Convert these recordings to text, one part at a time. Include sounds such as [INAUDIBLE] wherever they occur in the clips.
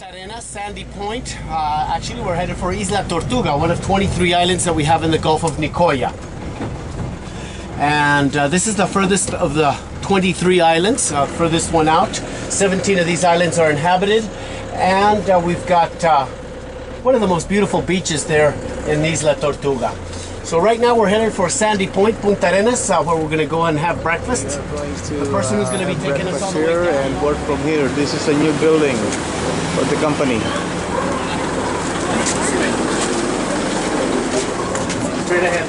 Punta Arenas, Sandy Point. Uh, actually, we're headed for Isla Tortuga, one of 23 islands that we have in the Gulf of Nicoya. And uh, this is the furthest of the 23 islands, uh, furthest one out. 17 of these islands are inhabited, and uh, we've got uh, one of the most beautiful beaches there in Isla Tortuga. So right now we're headed for Sandy Point, Punta Arenas, uh, where we're going to go and have breakfast. to The person who's gonna be have taking us breakfast all the way here down. and work from here. This is a new building for the company. Straight ahead.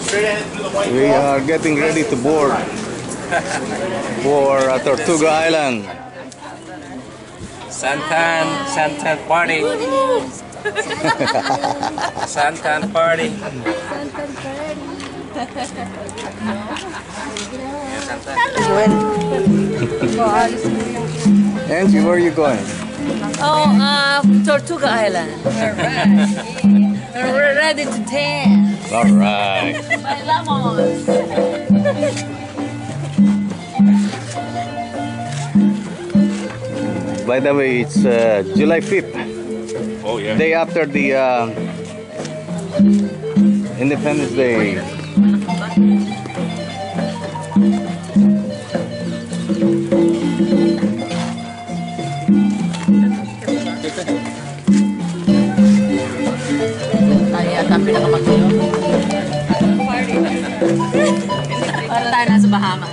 Straight ahead through the white We wall. are getting ready to board [LAUGHS] for uh, Tortuga Island. Santan, Santan party. [LAUGHS] Santan party. Angie, where are you going? Oh, uh, Tortuga Island. All right. We're ready to dance. All right. Bailamos. By the way, it's uh, July 5th, Oh yeah. day after the uh, Independence Day. Tayo yata ang pinakamagulo. Para tayo nasa Bahamas.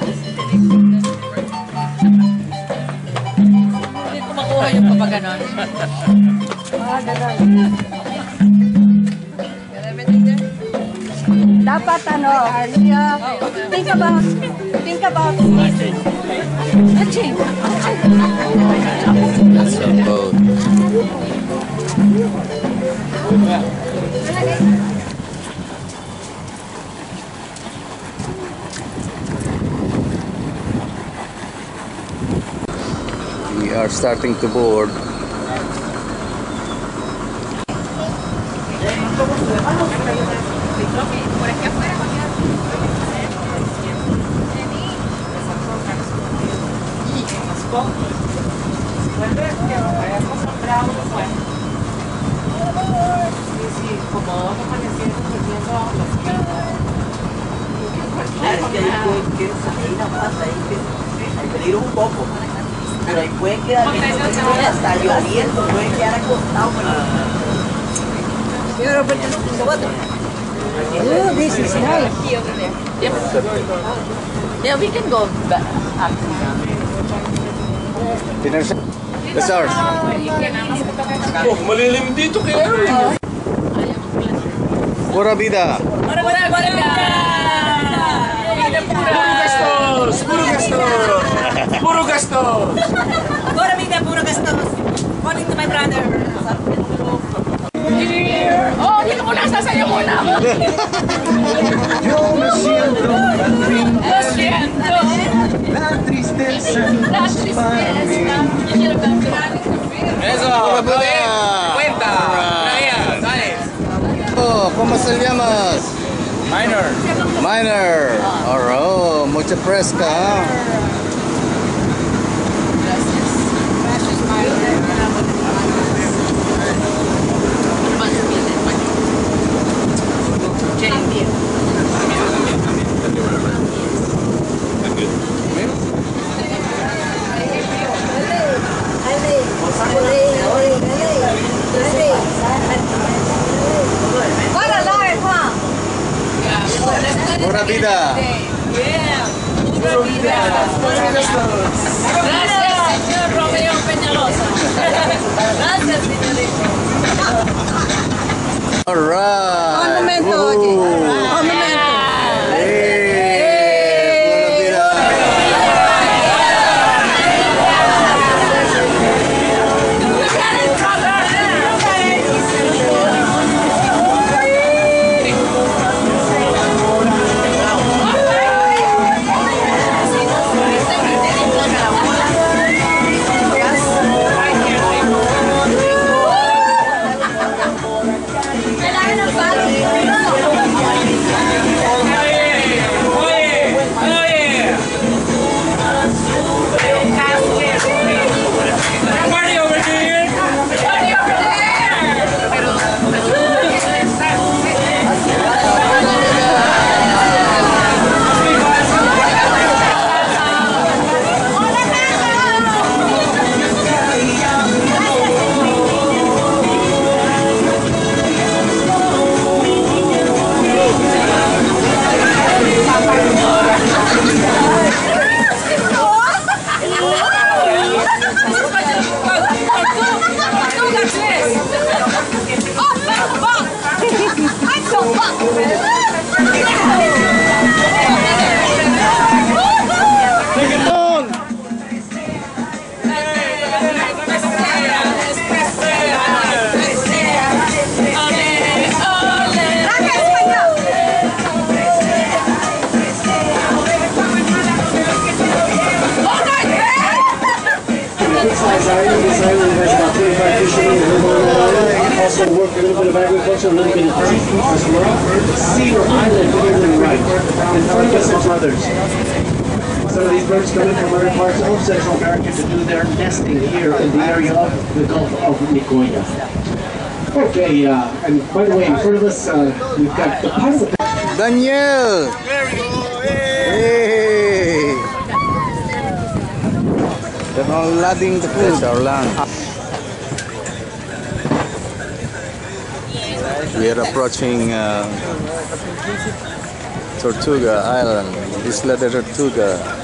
Hindi ko makuha yung kapag ganon. Ah, ganon. Dapat ano, think about, think about Aching! That's are starting to board. Que salir nada más, ahí que, hay que un poco pero ahí puede quedar hasta puede quedar acostado con Oh, this is nice. Yep. Yeah, we can go back. Dinner set. Oh, malilim dito kay Erwin. Pura bida. Pura. Pura puro gastos! Puro gastos! Morning to my brother! Oh, muna! Yo me siento ¿Cómo se llamas? Minor Minor Alright, oh, mucha fresca. ¿ah? Pura vida. Gracias, señor Romeo Peñalosa. Gracias, señorita. All right. Un momento, oye. Un momento. Island has about 35 fishermen island. Also work a little bit of agriculture, a little bit of seafood as well. Cedar Island, here and right. And Fergus and others. Some of these birds come in from other parts of Central America to do their nesting here in the area of the Gulf of Nicoya. Okay, uh, and by the way, in front of us, uh, we've got the of the Daniel! There we go! Hey! The fish, our land. We are approaching uh, Tortuga Island, Isla de Tortuga.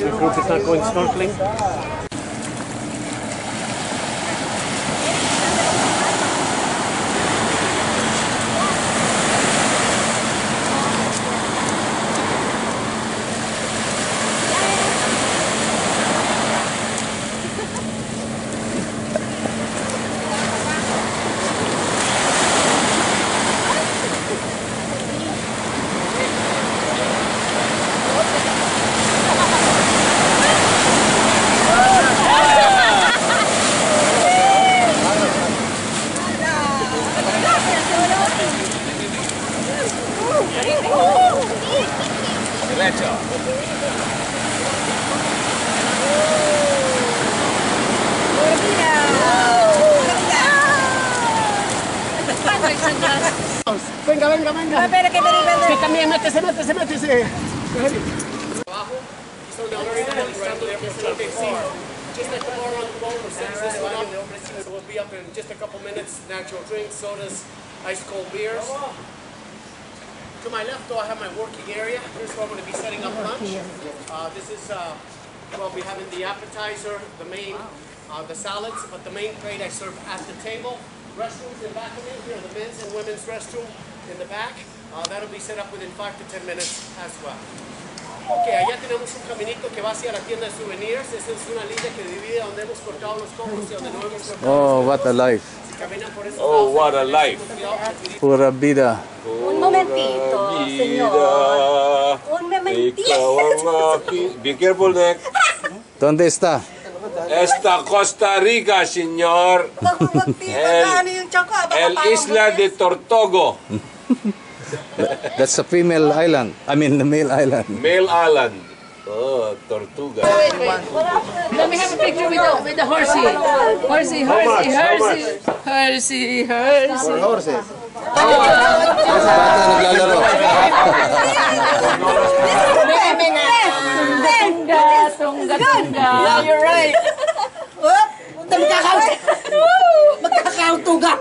Your group is not going snorkeling? Diretso. Venga, venga, venga. Espera que te diga. Sí, también, métese, métese, métese. So now we're gonna be starting to get some. Just like the bar on the wall, we're setting this one up. We'll be up in just a couple minutes. Natural drinks, sodas, ice cold beers. To my left, though, I have my working area. Here's where I'm gonna be setting up lunch. Uh, this is, uh, well, we having the appetizer, the main, uh, the salads, but the main plate I serve at the table. Restrooms in back of me, here, the men's and women's restroom in the back. Uh, that'll be set up within five to ten minutes as well. Ok, allá tenemos un caminito que va hacia la tienda de souvenirs. Esa es una línea que divide donde hemos cortado los cocos y donde no hemos cortado Oh, what a life. Si por Oh, lados, what a life. cuidado, porque Pura vida. Un momentito, señor. Un momentito. Ikaw ang aking... Be careful, Nick. ¿Dónde está? Esta Costa Rica, senyor. El, El Isla de Tortogo. That's a female island. I mean, the male island. Male Island. Oh, Tortuga. Let me have a picture with the, with the horsey. Horsey, horsey, horsey. Horsey, horsey. Mas bata na naglalaro. Tungga, tungga, tungga. You're right. Punta magkakautuga. Magkakautuga.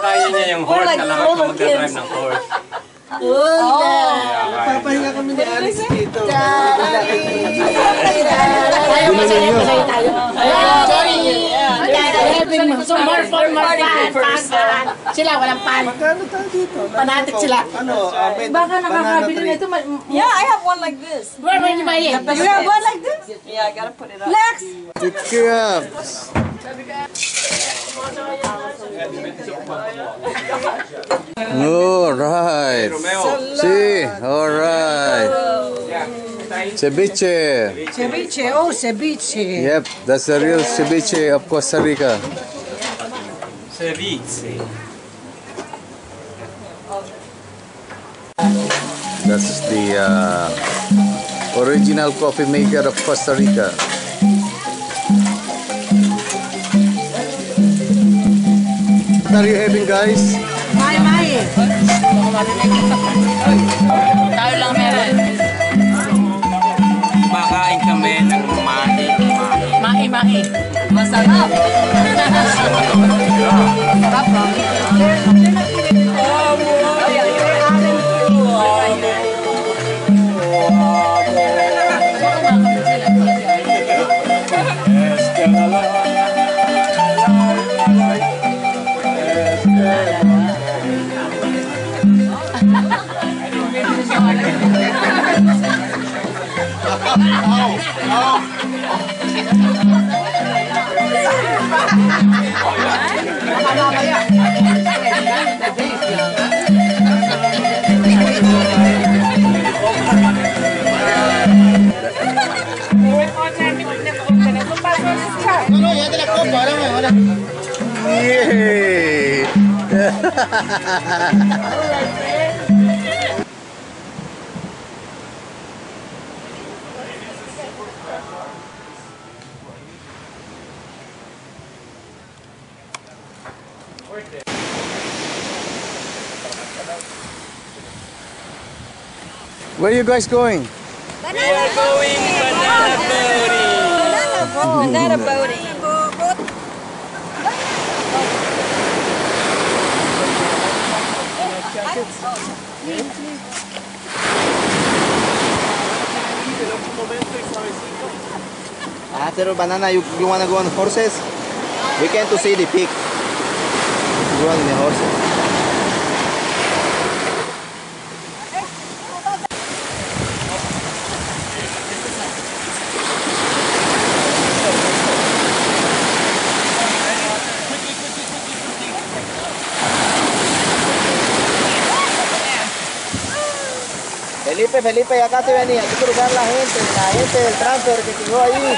Kaya niya yung horse. Kailangan ka magdadrive ng horse. Oh, Papahinga kami ni Alice dito. Sorry. Having some more fun, more fun. Sila, walang pan. Magkano tayo dito? Panatik sila. Ano? Uh, med- Baka nakakabili na ito. Yeah, I have one like this. Where will you buy it? You have one like this? Yeah, I gotta put it up. Lex! Chips. All right. See, all right. Ceviche. Ceviche, oh, ceviche. Yep, that's the real ceviche of Costa Rica. Ceviche. That's the uh, original coffee maker of Costa Rica. What are you having, guys? May, may. Tayo lang meron. Baik. Masalah. Apa? Yay! Where are you guys going? Banana boating! Banana boating! Banana boating! After banana, you, you wanna go on horses? We can to see the peak. Go on the horses. Felipe, Felipe, acá se venía, hay que cruzar la gente, la gente del transfer que quedó ahí.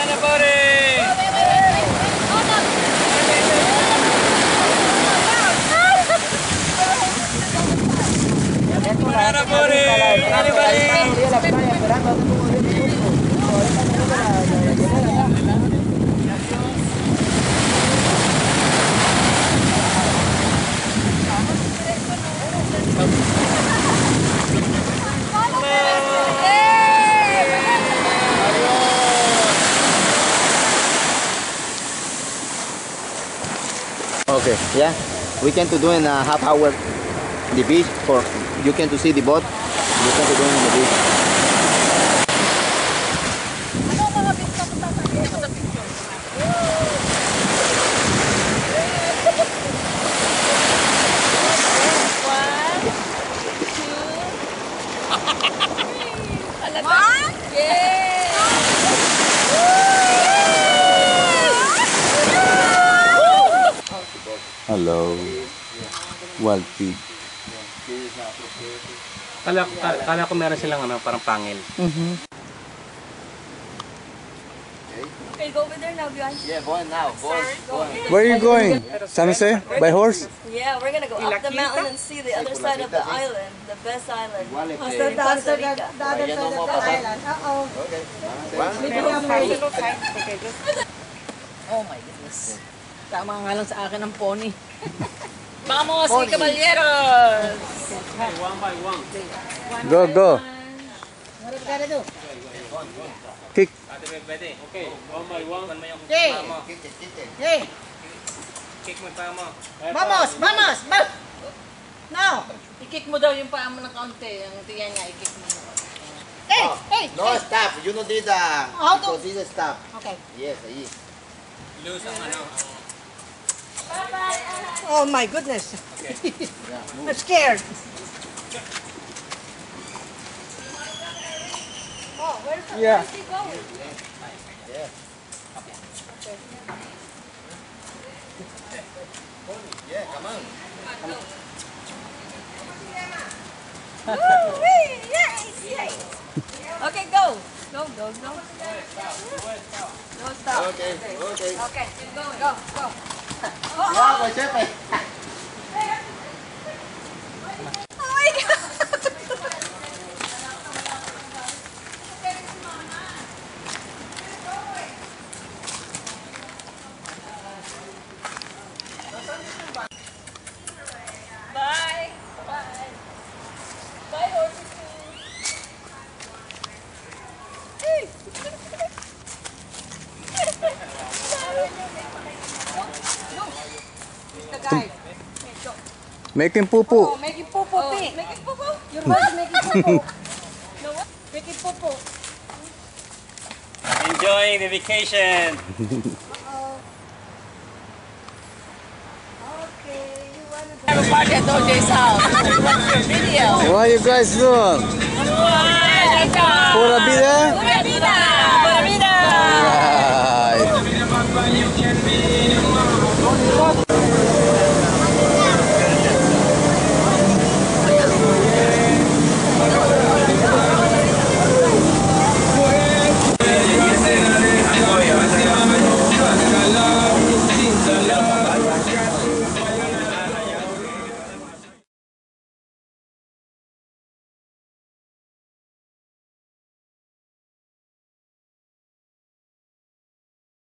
Okay, yeah. We can to do in a half hour the beach for you can to see the boat. You can to do in the beach. Wild pig. Kala, kala, kala ko meron silang ano, parang pangil. Okay, go over there now, guys. Yeah, going now. Going, Where are you going? San Jose? By horse? Yeah, we're gonna go up the mountain and see the other side of the island, the best island. Costa. Rica. Costa Rica. Allá no vamos a pasar. Oh my goodness. Tama nga lang sa akin ang pony. [LAUGHS] Vamos, mi caballeros! Go, go. What we gotta do? Kick. Pwede. Okay. One by one. mo yung Hey! paa mo. Hey! Kick mo yung paa mo. Vamos! Vamos! Ba- No! I-kick mo daw yung paa mo ng kaunti. Ang tiyan niya, i-kick mo. Hey! Hey! No, stop. You know this uh, How to- because this is stop. Okay. Yes, ahí. Lose ang ano. Oh my goodness. [LAUGHS] I'm scared. Oh, where's the, Yeah. where's he going? Yeah, come on. Woo-wee! Yes, [LAUGHS] yes. Okay, go. Go, go, go. No, stop. Okay, okay. Okay, go, go, go. Quá 备 Making pupu. Oh, making popo, oh, Making popo? Your body's making popo. [LAUGHS] no, what? Making popo. Enjoying the vacation. Okay, you wanna go? Have a party at OJ's house. What's your video? What are you guys doing? What? Pura vida. Pura vida!